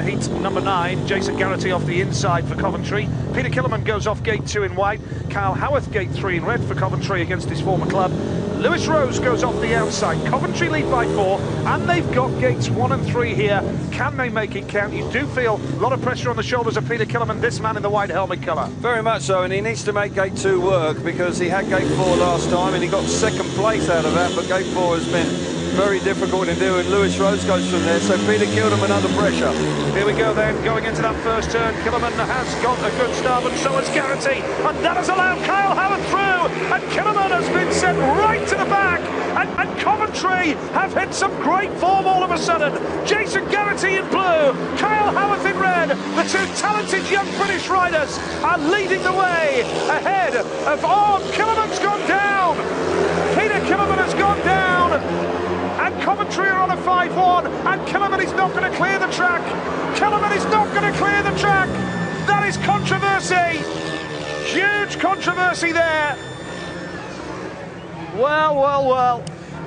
heat number nine. Jason Garrity off the inside for Coventry. Peter Kildemand goes off gate two in white. Kyle Howarth gate three in red for Coventry against his former club. Lewis Rose goes off the outside. Coventry lead by four, and they've got gates one and three here. Can they make it count? You do feel a lot of pressure on the shoulders of Peter Kildemand, this man in the white helmet colour. Very much so, and he needs to make gate two work because he had gate four last time and he got second place out of that, but gate four has been very difficult to do, and Lewis Rose goes from there, so Peter Kildemand under pressure. Here we go then, going into that first turn. Kildemand has got a good start, but so has Garrity, and that has allowed Kyle Howarth through, and Kildemand has been sent right to the back, and, and Coventry have hit some great form all of a sudden. Jason Garrity in blue, Kyle Howarth in red, the two talented young British riders are leading the way ahead of, oh, Kildemand's gone down, Peter Kildemand has gone down, and Coventry are on a 5-1 and Kildemand is not going to clear the track. Kildemand is not going to clear the track. That is controversy. Huge controversy there. Well, well, well.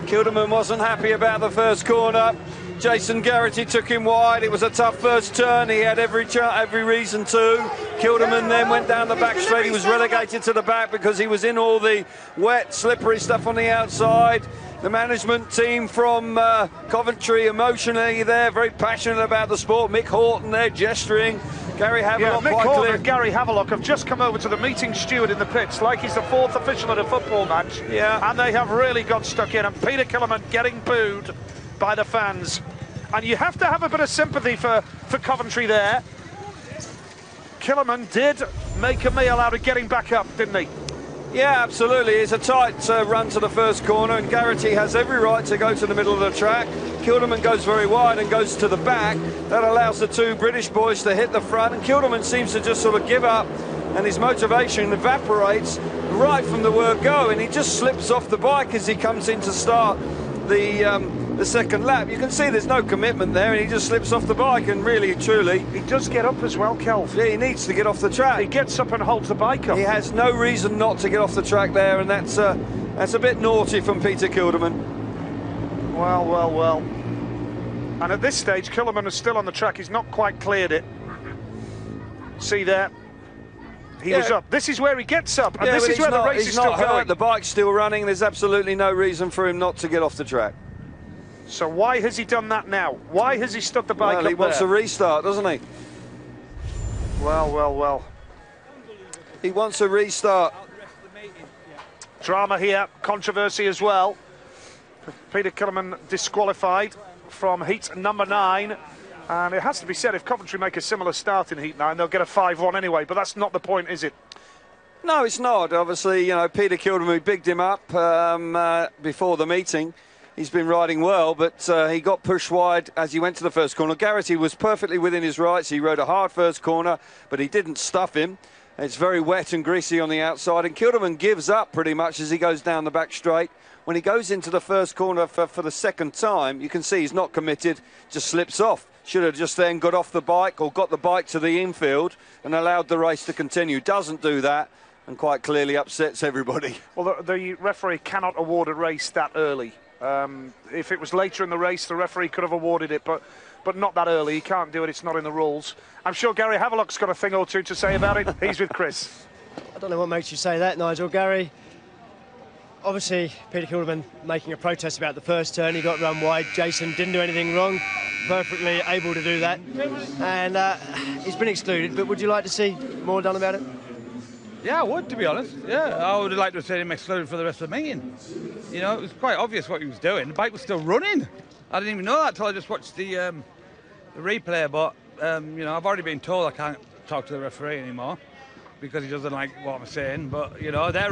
Kildemand wasn't happy about the first corner. Jason Garrity took him wide. It was a tough first turn. He had every every reason to. Kildemand then went down the back straight. He was relegated to the back because he was in all the wet, slippery stuff on the outside. The management team from uh, Coventry emotionally there, very passionate about the sport. Mick Horton there gesturing. Gary Havelock yeah, Mick Horton and Gary Havelock have just come over to the meeting steward in the pits like he's the fourth official at a football match. Yeah. And they have really got stuck in. And Peter Kildemand getting booed by the fans. And you have to have a bit of sympathy for, for Coventry there. Kildemand did make a meal out of getting back up, didn't he? Yeah, absolutely. It's a tight uh, run to the first corner, and Garrity has every right to go to the middle of the track. Kildemand goes very wide and goes to the back. That allows the two British boys to hit the front, and Kildemand seems to just sort of give up, and his motivation evaporates right from the word go, and he just slips off the bike as he comes in to start the um, the second lap. You can see there's no commitment there, and he just slips off the bike. And really, truly, he does get up as well, Kelv. Yeah, he needs to get off the track. He gets up and holds the bike up. He has no reason not to get off the track there, and that's uh, that's a bit naughty from Peter Kildemand. Well, well, well. And at this stage, Kildemand is still on the track. He's not quite cleared it. See there. He yeah. was up. This is where he gets up, and yeah, this is where not, the race is still hurt. going. The bike's still running. There's absolutely no reason for him not to get off the track. So why has he done that now? Why has he stuck the bike well, he wants there? a restart, doesn't he? Well, well, well. He wants a restart. Drama here, controversy as well. Peter Kildemand disqualified from heat number nine. And it has to be said, if Coventry make a similar start in Heat 9, they'll get a 5-1 anyway, but that's not the point, is it? No, it's not. Obviously, you know, Peter Kildemand bigged him up um, uh, before the meeting. He's been riding well, but uh, he got pushed wide as he went to the first corner. Garrity was perfectly within his rights. He rode a hard first corner, but he didn't stuff him. It's very wet and greasy on the outside, and Kildemand gives up pretty much as he goes down the back straight. When he goes into the first corner for, for the second time, you can see he's not committed, just slips off. Should have just then got off the bike or got the bike to the infield and allowed the race to continue. Doesn't do that and quite clearly upsets everybody. Well, the, the referee cannot award a race that early. Um, if it was later in the race, the referee could have awarded it, but but not that early. He can't do it. It's not in the rules. I'm sure Gary Havelock's got a thing or two to say about it. He's with Chris. I don't know what makes you say that, Nigel. Gary, obviously, Peter Kildemand making a protest about the first turn. He got run wide. Jason didn't do anything wrong. Perfectly able to do that. And uh, he's been excluded. But would you like to see more done about it? Yeah, I would, to be honest. Yeah, I would like to have seen him excluded for the rest of the meeting. You know, it was quite obvious what he was doing. The bike was still running. I didn't even know that until I just watched the, um, the replay. But, um, you know, I've already been told I can't talk to the referee anymore because he doesn't like what I'm saying. But, you know, they're